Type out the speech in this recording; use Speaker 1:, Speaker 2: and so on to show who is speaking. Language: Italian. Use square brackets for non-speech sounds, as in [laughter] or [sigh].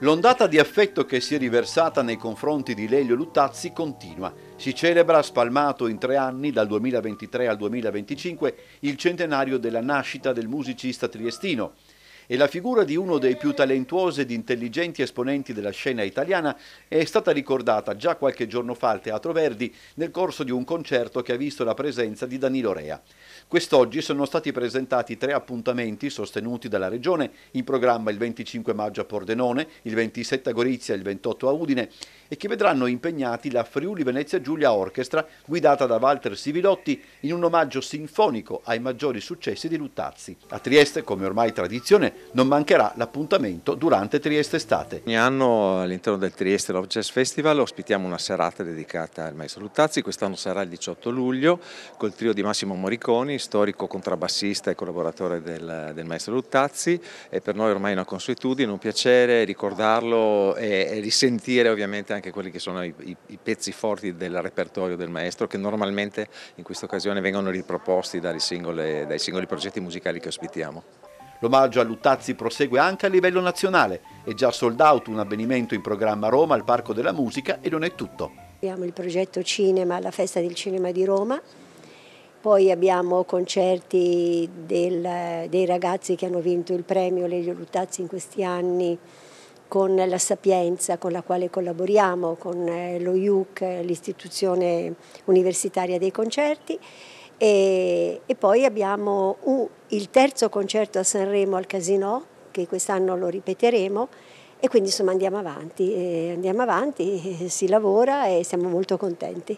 Speaker 1: L'ondata di affetto che si è riversata nei confronti di Lelio Luttazzi continua. Si celebra spalmato in tre anni, dal 2023 al 2025, il centenario della nascita del musicista triestino e la figura di uno dei più talentuosi ed intelligenti esponenti della scena italiana è stata ricordata già qualche giorno fa al Teatro Verdi nel corso di un concerto che ha visto la presenza di Danilo Rea. Quest'oggi sono stati presentati tre appuntamenti sostenuti dalla Regione, in programma il 25 maggio a Pordenone, il 27 a Gorizia e il 28 a Udine, e che vedranno impegnati la Friuli Venezia Giulia Orchestra, guidata da Walter Sivilotti, in un omaggio sinfonico ai maggiori successi di Luttazzi. A Trieste, come ormai tradizione, non mancherà l'appuntamento durante Trieste Estate.
Speaker 2: Ogni anno all'interno del Trieste Love Jazz Festival ospitiamo una serata dedicata al maestro Luttazzi, quest'anno sarà il 18 luglio col trio di Massimo Moriconi, storico contrabbassista e collaboratore del, del maestro Luttazzi e per noi ormai una consuetudine, un piacere ricordarlo e, e risentire ovviamente anche quelli che sono i, i, i, pezzi forti del repertorio del maestro che normalmente in questa occasione vengono riproposti singole, dai singoli progetti musicali che ospitiamo.
Speaker 1: L'omaggio a Luttazzi prosegue anche a livello nazionale. È già sold out un avvenimento in programma a Roma al Parco della Musica e non è tutto.
Speaker 3: Abbiamo il progetto Cinema alla Festa del Cinema di Roma, poi abbiamo concerti del, dei ragazzi che hanno vinto il premio Lelio Luttazzi in questi anni con la Sapienza con la quale collaboriamo, con eh, lo IUC, l'istituzione universitaria dei concerti e, e poi abbiamo un, il terzo concerto a Sanremo al Casino, che quest'anno lo ripeteremo, e quindi insomma andiamo avanti, andiamo avanti, [laughs] si lavora e siamo molto contenti.